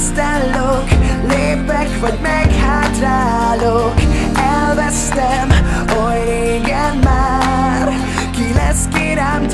Protestálok, lépek vagy meghátrálok. Elvesztem oly régen már. Ki lesz kérem